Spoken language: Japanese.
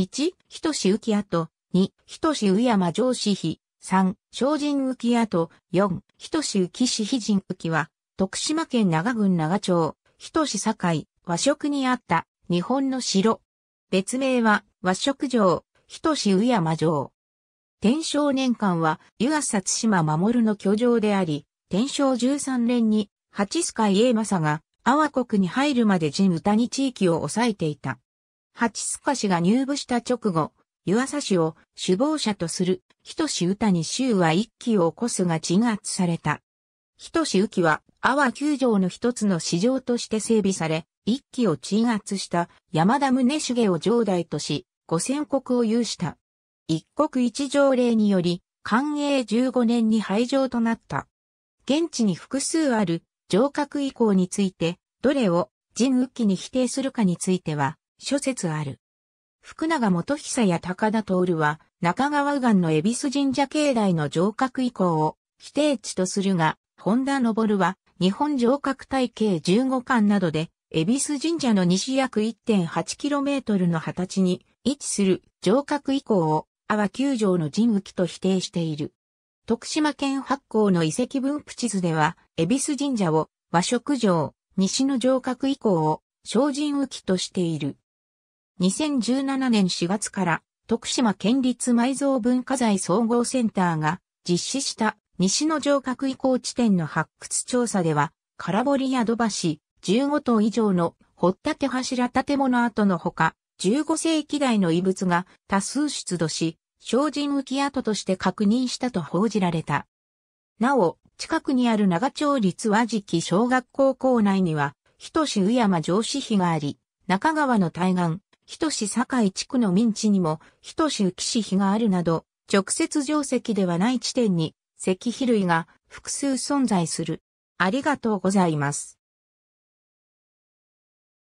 1、人志浮跡。2、人志宇山上司碑。3、精進浮跡。4、人志浮市碑人浮は、徳島県長郡長町、人志境、和食にあった日本の城。別名は和食城、人志宇山城。天正年間は、湯浅津島守の居城であり、天正13年に、八須賀家政が、阿波国に入るまで陣歌に地域を抑えていた。八須賀氏が入部した直後、湯浅氏を首謀者とする、人志歌に州は一揆を起こすが鎮圧された。人志浮きは、阿波九条の一つの市場として整備され、一揆を鎮圧した山田宗重を城代とし、五千国を有した。一国一条例により、寛永15年に廃城となった。現地に複数ある城郭以降について、どれを人雨期に否定するかについては、諸説ある。福永元久や高田徹は、中川右岸の恵比寿神社境内の城郭以降を否定地とするが、本田昇は、日本城郭体系15巻などで、恵比寿神社の西約 1.8km の二十歳に位置する城郭以降を阿波九条の人浮きと否定している。徳島県八甲の遺跡分布地図では、恵比寿神社を和食城、西の城郭以降を精進浮きとしている。2017年4月から徳島県立埋蔵文化財総合センターが実施した西の城郭以降地点の発掘調査では、空堀や土橋15棟以上の掘った柱建物跡のほか、15世紀代の遺物が多数出土し、精進浮き跡として確認したと報じられた。なお、近くにある長町立和敷小学校校内には、人志宇山上司碑があり、中川の対岸、人志境地区の民地にも、人志浮市碑があるなど、直接定石ではない地点に、石碑類が複数存在する。ありがとうございます。